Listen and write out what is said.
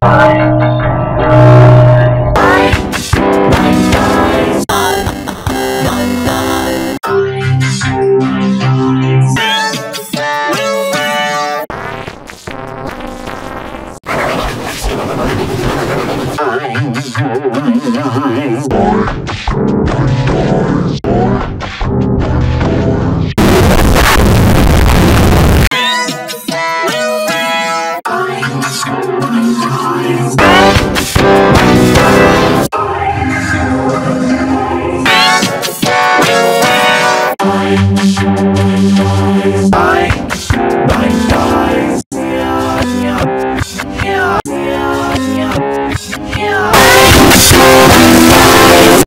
Or Bye.